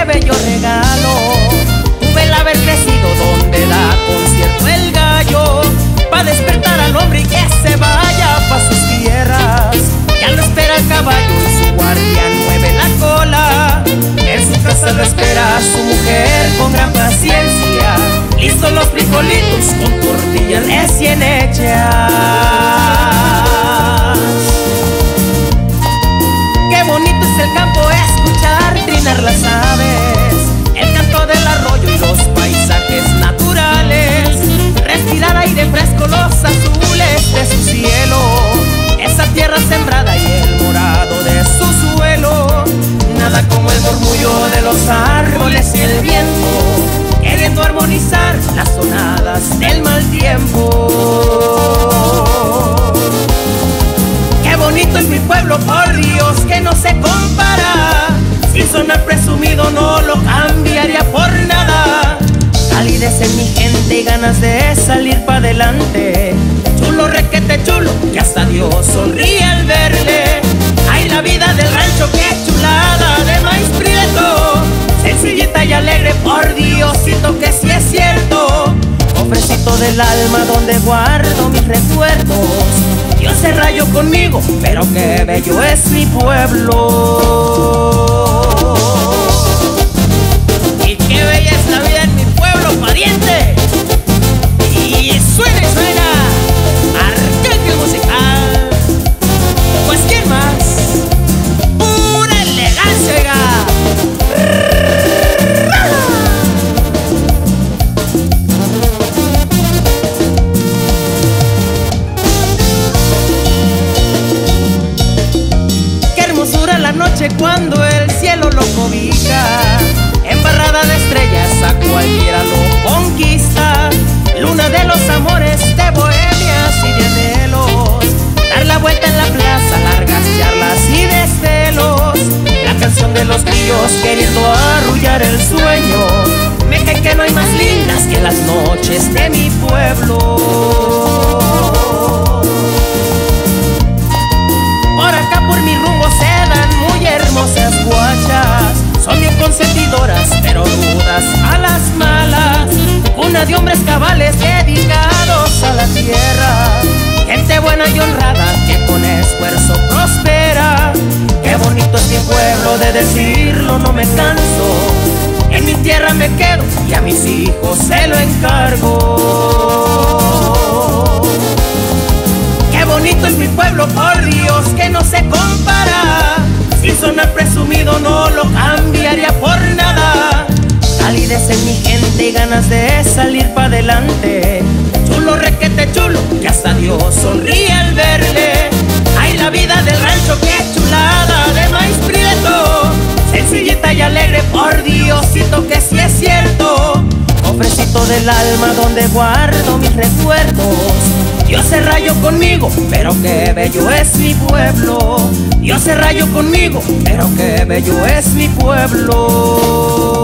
qué bello regalo. Tuve el haber crecido donde da concierto el gallo, pa' despertar al hombre y que se vaya pa' sus tierras. Ya lo espera el caballo y su guardia mueve la cola. En su casa lo espera su mujer con gran paciencia. Listos los frijolitos con tortillas recién hechas. Armonizar las sonadas del mal tiempo. Qué bonito es mi pueblo, por Dios, que no se compara. Sin sonar presumido, no lo cambiaría por nada. Calidez en mi gente y ganas de salir para adelante. Del alma donde guardo mis recuerdos Dios se rayo conmigo, pero qué bello es mi pueblo. Cuando el cielo lo cobija. Embarrada de estrellas a cualquiera lo conquista. Luna de los amores, de bohemias y de anhelos. Dar la vuelta en la plaza, largas charlas y desvelos. La canción de los críos queriendo arrullar el sueño. Me cae que no hay más lindas que las noches de mi pueblo. Esfuerzo prospera. Qué bonito es mi pueblo, de decirlo no me canso. En mi tierra me quedo y a mis hijos se lo encargo. Qué bonito es mi pueblo, por Dios, que no se compara sin sonar presumido no lo cambiaría por nada. Calidez en mi gente y ganas de salir para adelante. Chulo, requete chulo, que hasta Dios sonríe al verle. La vida del rancho, qué chulada de maíz prieto. Sencillita y alegre, por Diosito que sí es cierto. Ofrecito del alma donde guardo mis recuerdos Dios se rayo conmigo, pero qué bello es mi pueblo. Dios se rayo conmigo, pero qué bello es mi pueblo.